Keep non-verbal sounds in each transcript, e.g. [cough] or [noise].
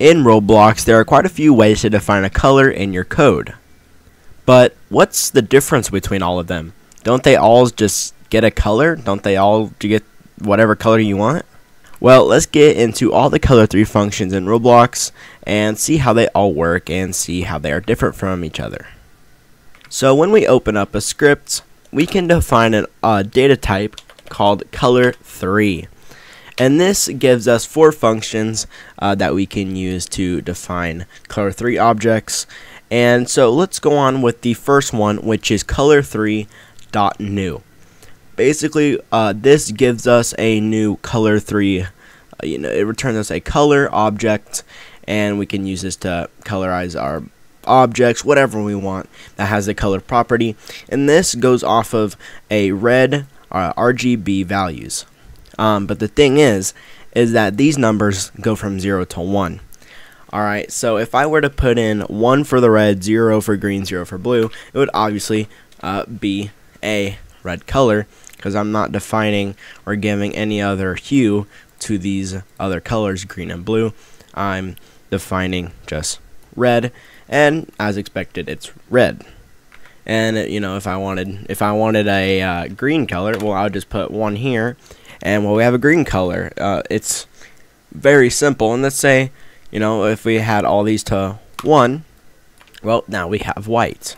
In Roblox, there are quite a few ways to define a color in your code. But what's the difference between all of them? Don't they all just get a color? Don't they all get whatever color you want? Well, let's get into all the color 3 functions in Roblox and see how they all work and see how they are different from each other. So when we open up a script, we can define a data type called color3. And this gives us four functions uh, that we can use to define color3 objects. And so let's go on with the first one, which is color3.new. Basically, uh, this gives us a new color3. Uh, you know, it returns us a color object, and we can use this to colorize our objects, whatever we want that has a color property. And this goes off of a red uh, RGB values. Um, but the thing is, is that these numbers go from 0 to 1. Alright, so if I were to put in 1 for the red, 0 for green, 0 for blue, it would obviously uh, be a red color because I'm not defining or giving any other hue to these other colors, green and blue. I'm defining just red, and as expected, it's red. And you know, if I wanted, if I wanted a uh, green color, well, I'll just put one here, and well, we have a green color. Uh, it's very simple. And let's say, you know, if we had all these to one, well, now we have white.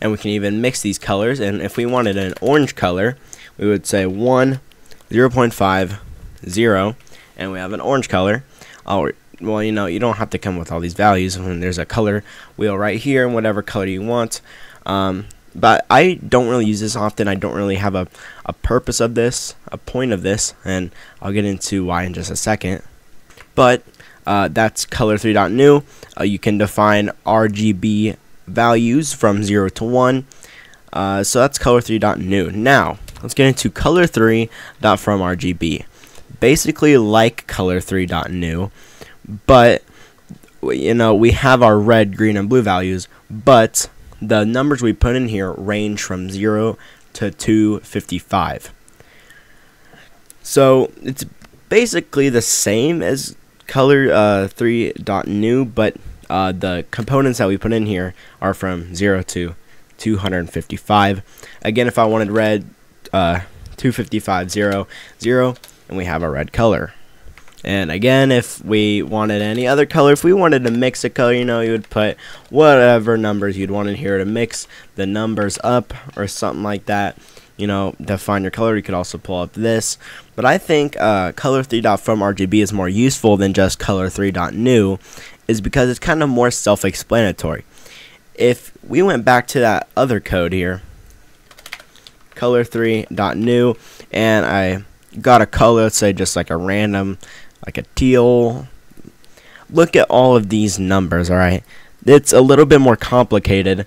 And we can even mix these colors. And if we wanted an orange color, we would say 1, 0 0.5, 0, and we have an orange color. Oh, well, you know, you don't have to come with all these values. When there's a color wheel right here, and whatever color you want. Um, but I don't really use this often. I don't really have a, a purpose of this, a point of this, and I'll get into why in just a second. But uh, that's color3.new. Uh, you can define RGB values from 0 to 1. Uh, so that's color3.new. Now, let's get into color3.fromRGB. Basically like color3.new, but you know, we have our red, green, and blue values, but the numbers we put in here range from 0 to 255. So it's basically the same as color uh, 3.new, but uh, the components that we put in here are from 0 to 255. Again, if I wanted red, uh, 255, 0, 0, and we have a red color. And again, if we wanted any other color, if we wanted to mix a color, you know, you would put whatever numbers you'd want in here to mix the numbers up or something like that. You know, define your color. You could also pull up this. But I think uh, color3.fromRGB is more useful than just color3.new is because it's kind of more self-explanatory. If we went back to that other code here, color3.new, and I got a color, let's say just like a random like a teal. Look at all of these numbers, alright? It's a little bit more complicated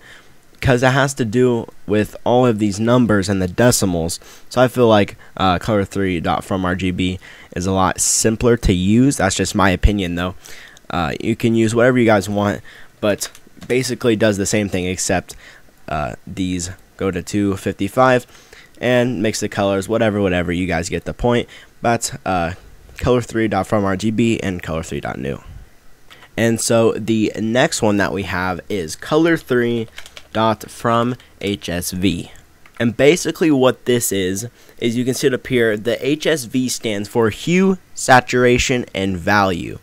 because it has to do with all of these numbers and the decimals. So I feel like uh, color3.fromRGB is a lot simpler to use. That's just my opinion, though. Uh, you can use whatever you guys want, but basically does the same thing except uh, these go to 255 and mix the colors, whatever, whatever. You guys get the point. But uh, color3.fromRGB and color3.new. And so the next one that we have is color3.fromHSV. And basically what this is, is you can see it up here, the HSV stands for hue, saturation, and value.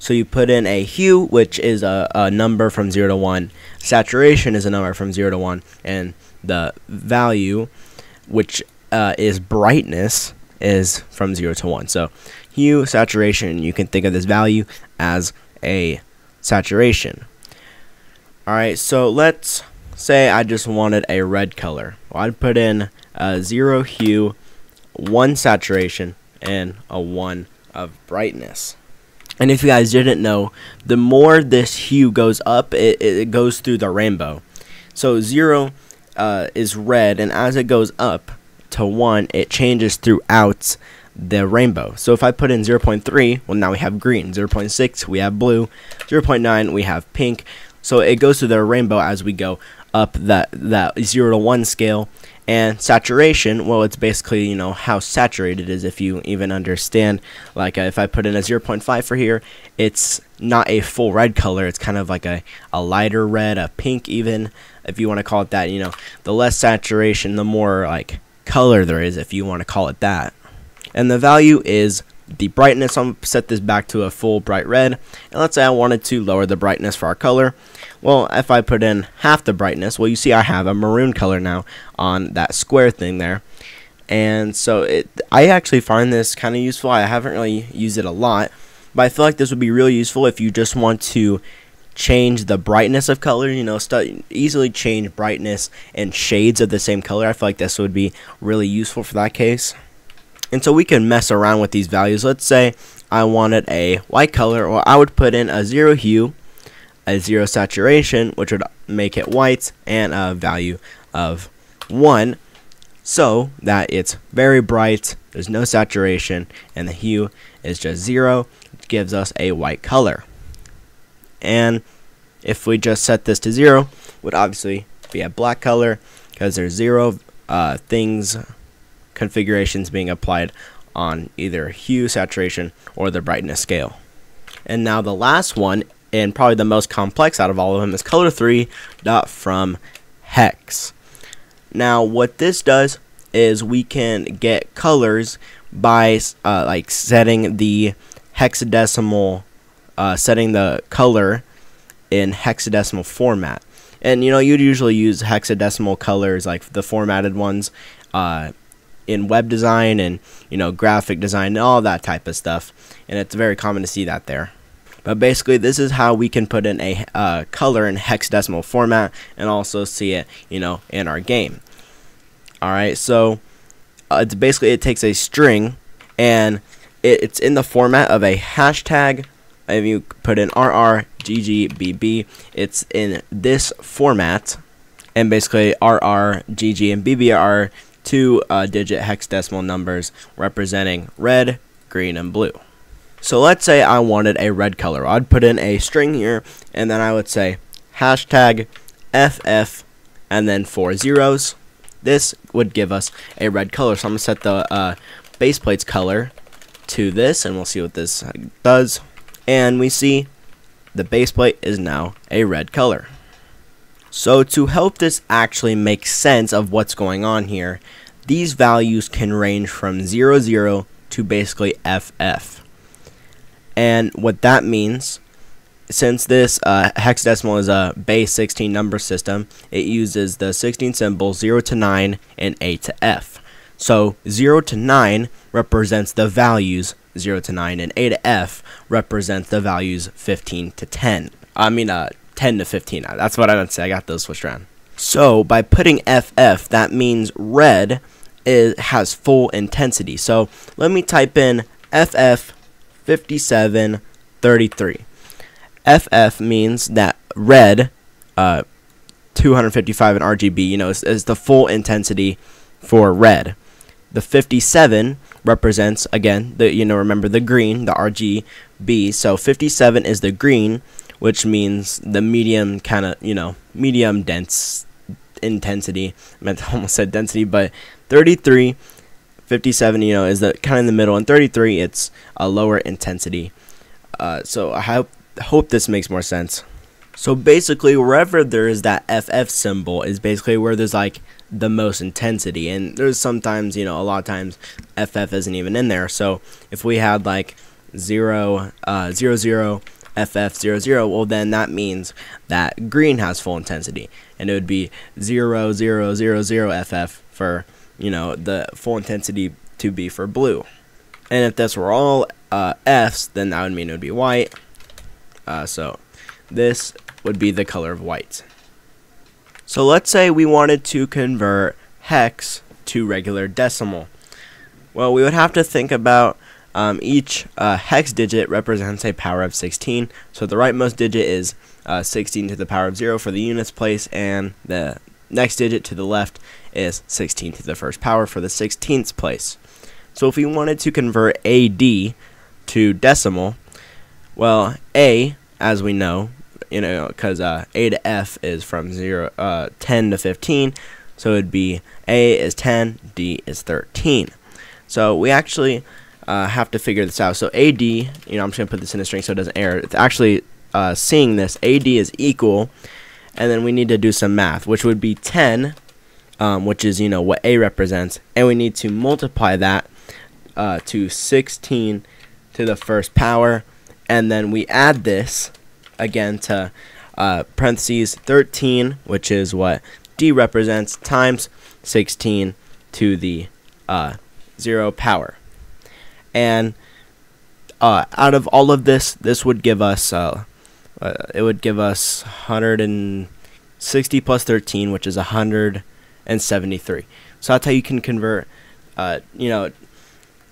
So you put in a hue, which is a, a number from 0 to 1, saturation is a number from 0 to 1, and the value, which uh, is brightness, is from 0 to 1. So hue, saturation, you can think of this value as a saturation. Alright, so let's say I just wanted a red color. Well, I'd put in a 0 hue, 1 saturation, and a 1 of brightness. And if you guys didn't know, the more this hue goes up, it, it goes through the rainbow. So 0 uh, is red, and as it goes up, to 1, it changes throughout the rainbow. So if I put in 0.3, well now we have green. 0.6, we have blue. 0.9, we have pink. So it goes through the rainbow as we go up that, that 0 to 1 scale. And saturation, well, it's basically, you know, how saturated it is if you even understand. Like, uh, if I put in a 0.5 for here, it's not a full red color. It's kind of like a, a lighter red, a pink even, if you want to call it that. You know, the less saturation, the more, like, color there is, if you want to call it that. And the value is the brightness. I'm set this back to a full bright red. And let's say I wanted to lower the brightness for our color. Well, if I put in half the brightness, well, you see I have a maroon color now on that square thing there. And so it, I actually find this kind of useful. I haven't really used it a lot, but I feel like this would be really useful if you just want to change the brightness of color, you know, easily change brightness and shades of the same color. I feel like this would be really useful for that case. And so we can mess around with these values. Let's say I wanted a white color, or I would put in a zero hue a zero saturation, which would make it white, and a value of 1 so that it's very bright, there's no saturation, and the hue is just 0, which gives us a white color. And if we just set this to 0, would obviously be a black color, because there's 0 uh, things, configurations being applied on either hue, saturation, or the brightness scale. And now the last one and probably the most complex out of all of them is color 3 dot from hex. Now what this does is we can get colors by uh, like setting the hexadecimal uh, setting the color in hexadecimal format. And you know you'd usually use hexadecimal colors like the formatted ones uh, in web design and you know graphic design and all that type of stuff. And it's very common to see that there. But basically, this is how we can put in a uh, color in hexadecimal format and also see it, you know, in our game. All right, so uh, it's basically it takes a string and it, it's in the format of a hashtag. If you put in RRGGBB, it's in this format, and basically RRGG and BB are two uh, digit hexadecimal numbers representing red, green, and blue. So let's say I wanted a red color. I'd put in a string here, and then I would say hashtag FF and then four zeros. This would give us a red color. So I'm going to set the uh, base plate's color to this, and we'll see what this does. And we see the base plate is now a red color. So to help this actually make sense of what's going on here, these values can range from 00, 0 to basically FF. And what that means, since this uh, hexadecimal is a base 16 number system, it uses the 16 symbols 0 to 9 and A to F. So 0 to 9 represents the values 0 to 9, and A to F represents the values 15 to 10. I mean, uh, 10 to 15. That's what I meant to say. I got those switched around. So by putting FF, that means red is, has full intensity. So let me type in FF 5733. FF means that red, uh, 255 in RGB, you know, is, is the full intensity for red. The 57 represents again the you know remember the green, the RGB. So 57 is the green, which means the medium kind of you know medium dense intensity. I meant [laughs] almost said density, but 33 57, you know, is the kind of in the middle, and 33, it's a lower intensity. Uh, so I hope hope this makes more sense. So basically, wherever there is that FF symbol is basically where there's like the most intensity, and there's sometimes, you know, a lot of times FF isn't even in there. So if we had like zero, uh, zero, zero, FF zero zero, well then that means that green has full intensity, and it would be zero zero zero zero FF for you know, the full intensity to be for blue. And if this were all uh, Fs, then that would mean it would be white. Uh, so this would be the color of white. So let's say we wanted to convert hex to regular decimal. Well, we would have to think about um, each uh, hex digit represents a power of 16. So the rightmost digit is uh, 16 to the power of 0 for the units place, and the next digit to the left is 16 to the first power for the 16th place. So if we wanted to convert AD to decimal, well, A, as we know, you know, because uh, A to F is from zero, uh, 10 to 15, So it would be A is 10, D is 13. So we actually uh, have to figure this out. So AD, you know, I'm just going to put this in a string so it doesn't error. It's actually uh, seeing this, AD is equal, and then we need to do some math, which would be 10, um, which is, you know, what A represents, and we need to multiply that uh, to 16 to the first power, and then we add this again to uh, parentheses 13, which is what D represents, times 16 to the uh, 0 power. And uh, out of all of this, this would give us, uh, uh, it would give us 160 plus 13, which is 173. So that's how you can convert, uh, you know,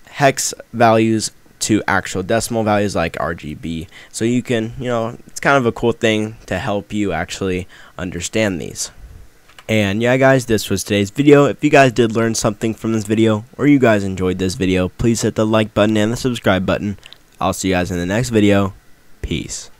hex values to actual decimal values like RGB. So you can, you know, it's kind of a cool thing to help you actually understand these. And yeah guys, this was today's video. If you guys did learn something from this video, or you guys enjoyed this video, please hit the like button and the subscribe button. I'll see you guys in the next video. Peace.